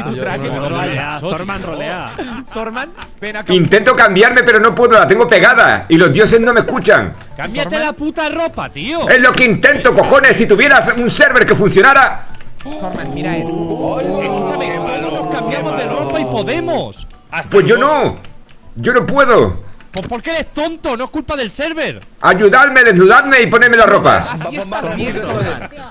Ah, rolea, Sorman, ven acá. Intento cambiarme, pero no puedo, la tengo pegada. Y los dioses no me escuchan. Cámbiate la puta ropa, tío. Es lo que intento, cojones. Si tuvieras un server que funcionara. Sorman, mira esto. Escúchame, nos cambiamos de ropa y podemos. Pues yo no. Yo no puedo. Pues porque eres tonto, no es culpa del server. Ayudadme, desnudarme y ponerme la ropa. Así estás bien, Sorman.